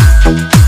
you